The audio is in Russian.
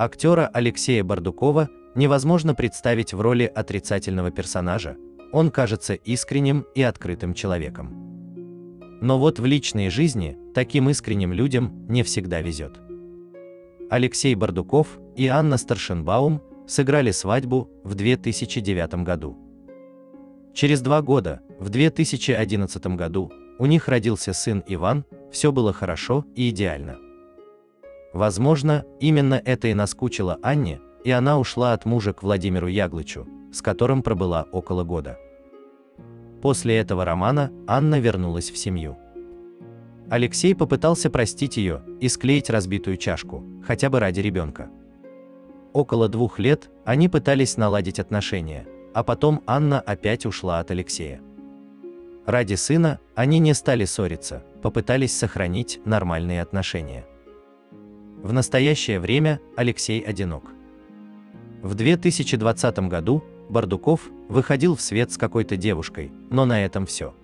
Актера Алексея Бардукова невозможно представить в роли отрицательного персонажа, он кажется искренним и открытым человеком. Но вот в личной жизни таким искренним людям не всегда везет. Алексей Бардуков и Анна Старшенбаум сыграли свадьбу в 2009 году. Через два года, в 2011 году, у них родился сын Иван, все было хорошо и идеально. Возможно, именно это и наскучило Анне, и она ушла от мужа к Владимиру Яглычу, с которым пробыла около года. После этого романа Анна вернулась в семью. Алексей попытался простить ее и склеить разбитую чашку, хотя бы ради ребенка. Около двух лет они пытались наладить отношения, а потом Анна опять ушла от Алексея. Ради сына они не стали ссориться, попытались сохранить нормальные отношения. В настоящее время Алексей одинок. В 2020 году Бардуков выходил в свет с какой-то девушкой, но на этом все.